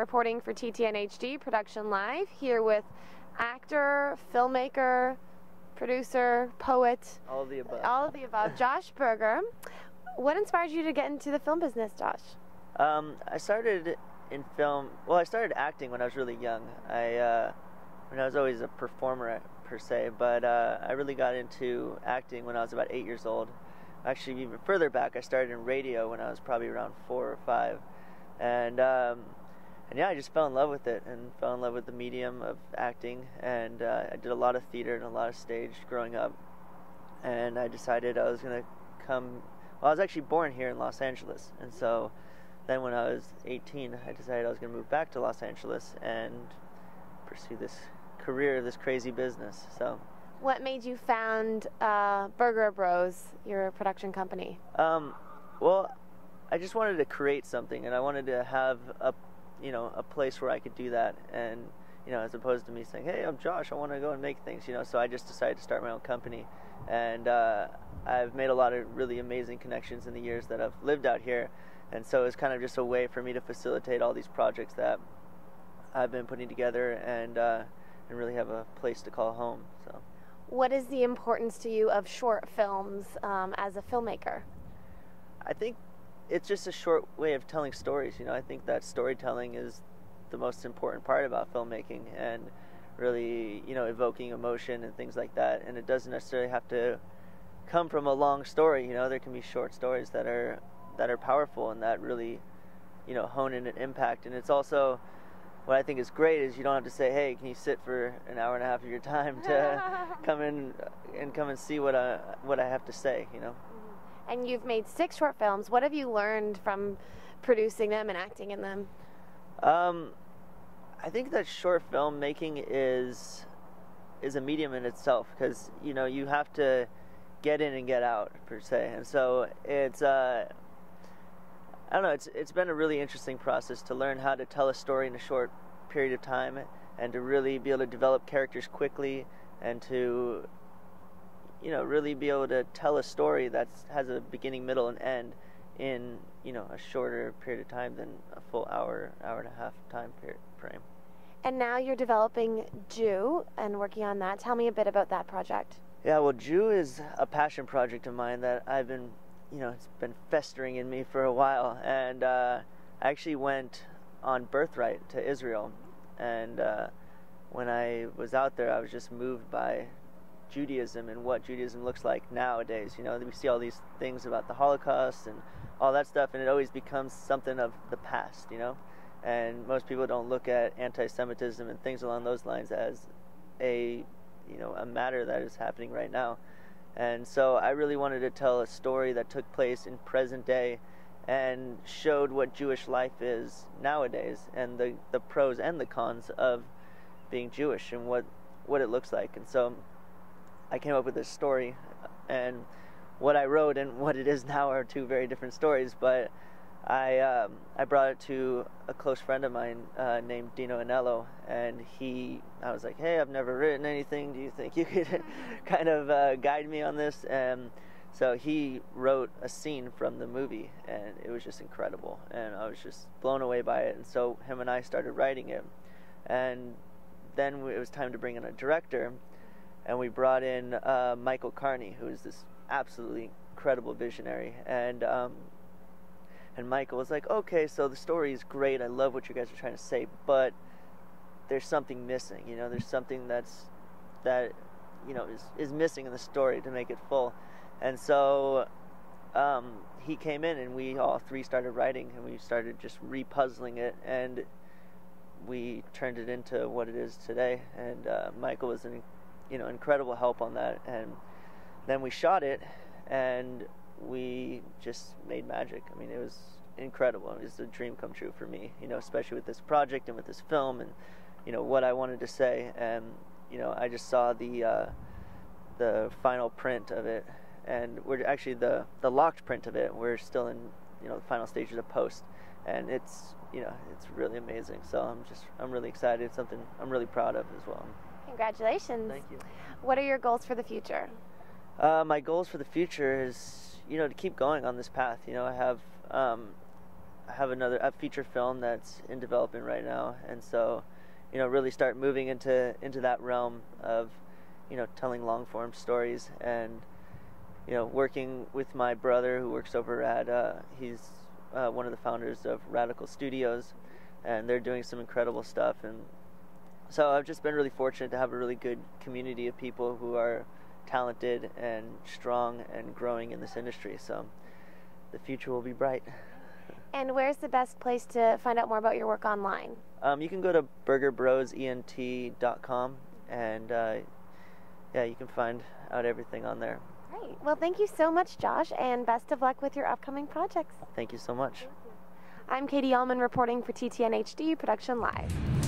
reporting for TTNHD Production Live here with actor, filmmaker, producer, poet, All of the above. all of the above, Josh Berger. What inspired you to get into the film business, Josh? Um, I started in film. Well, I started acting when I was really young. I, uh, when I was always a performer per se, but uh, I really got into acting when I was about eight years old. Actually, even further back, I started in radio when I was probably around four or five, and um, and yeah, I just fell in love with it and fell in love with the medium of acting. And uh, I did a lot of theater and a lot of stage growing up, and I decided I was gonna come. Well, I was actually born here in Los Angeles, and so then when I was 18, I decided I was going to move back to Los Angeles and pursue this career, this crazy business. So, What made you found uh, Berger Bros, your production company? um, well, I just wanted to create something, and I wanted to have a, you know, a place where I could do that, and you know, as opposed to me saying, "Hey, I'm Josh, I want to go and make things," you know. So I just decided to start my own company, and uh, I've made a lot of really amazing connections in the years that I've lived out here, and so it's kind of just a way for me to facilitate all these projects that I've been putting together and uh, and really have a place to call home. So. What is the importance to you of short films um, as a filmmaker? I think it's just a short way of telling stories. You know, I think that storytelling is the most important part about filmmaking and really, you know, evoking emotion and things like that. And it doesn't necessarily have to come from a long story. You know, there can be short stories that are that are powerful and that really, you know, hone in an impact. And it's also what I think is great is you don't have to say, "Hey, can you sit for an hour and a half of your time to come in and come and see what I what I have to say?" You know. And you've made six short films. What have you learned from producing them and acting in them? Um, I think that short film making is is a medium in itself because you know you have to get in and get out per se, and so it's uh, I don't know. It's it's been a really interesting process to learn how to tell a story in a short period of time and to really be able to develop characters quickly and to you know really be able to tell a story that has a beginning, middle, and end in you know a shorter period of time than a full hour, hour and a half time period frame. And now you're developing Jew and working on that. Tell me a bit about that project. Yeah, well, Jew is a passion project of mine that I've been, you know, it's been festering in me for a while. And uh, I actually went on birthright to Israel. And uh, when I was out there, I was just moved by Judaism and what Judaism looks like nowadays. You know, we see all these things about the Holocaust and all that stuff, and it always becomes something of the past, you know? And most people don't look at anti Semitism and things along those lines as a you know a matter that is happening right now and so i really wanted to tell a story that took place in present day and showed what jewish life is nowadays and the the pros and the cons of being jewish and what what it looks like. And so i came up with this story and what i wrote and what it is now are two very different stories but I um, I brought it to a close friend of mine uh, named Dino Anello, and he I was like, hey, I've never written anything. Do you think you could kind of uh, guide me on this? And so he wrote a scene from the movie, and it was just incredible, and I was just blown away by it. And so him and I started writing it, and then it was time to bring in a director, and we brought in uh, Michael Carney, who is this absolutely incredible visionary, and um, and Michael was like, okay, so the story is great. I love what you guys are trying to say, but there's something missing. You know, there's something that's that you know is is missing in the story to make it full. And so um, he came in, and we all three started writing, and we started just repuzzling it, and we turned it into what it is today. And uh, Michael was an you know incredible help on that, and then we shot it, and we just made magic. I mean, it was incredible. It was a dream come true for me, you know, especially with this project and with this film and, you know, what I wanted to say. And, you know, I just saw the, uh, the final print of it and we're actually the, the locked print of it. We're still in, you know, the final stages of post and it's, you know, it's really amazing. So I'm just, I'm really excited. It's something I'm really proud of as well. Congratulations. Thank you. What are your goals for the future? Uh, my goals for the future is, you know, to keep going on this path. You know, I have, um, I have another a feature film that's in development right now, and so, you know, really start moving into into that realm of, you know, telling long form stories and, you know, working with my brother who works over at, uh, he's uh, one of the founders of Radical Studios, and they're doing some incredible stuff and. So I've just been really fortunate to have a really good community of people who are talented and strong and growing in this industry. So the future will be bright. And where's the best place to find out more about your work online? Um, you can go to bergerbrosent.com and uh, yeah, you can find out everything on there. Great. Well, thank you so much, Josh, and best of luck with your upcoming projects. Thank you so much. I'm Katie Uhlmann reporting for TTN HD Production Live.